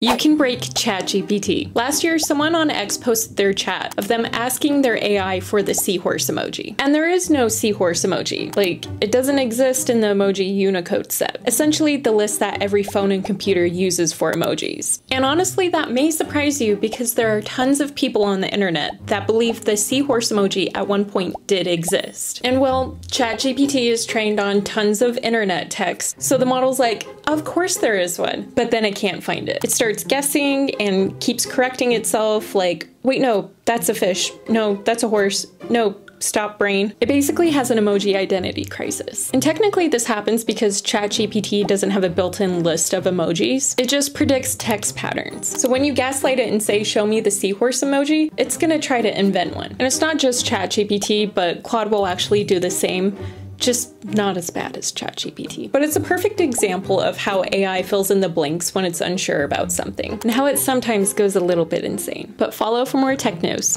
You can break ChatGPT. Last year, someone on X posted their chat of them asking their AI for the seahorse emoji. And there is no seahorse emoji. Like, it doesn't exist in the emoji Unicode set. Essentially, the list that every phone and computer uses for emojis. And honestly, that may surprise you because there are tons of people on the internet that believe the seahorse emoji at one point did exist. And well, ChatGPT is trained on tons of internet text, so the model's like, of course there is one, but then it can't find it. It starts starts guessing and keeps correcting itself like, wait, no, that's a fish. No, that's a horse. No, stop brain. It basically has an emoji identity crisis. And technically this happens because ChatGPT doesn't have a built-in list of emojis. It just predicts text patterns. So when you gaslight it and say, show me the seahorse emoji, it's gonna try to invent one. And it's not just ChatGPT, but Claude will actually do the same just not as bad as ChatGPT. But it's a perfect example of how AI fills in the blanks when it's unsure about something, and how it sometimes goes a little bit insane. But follow for more tech news.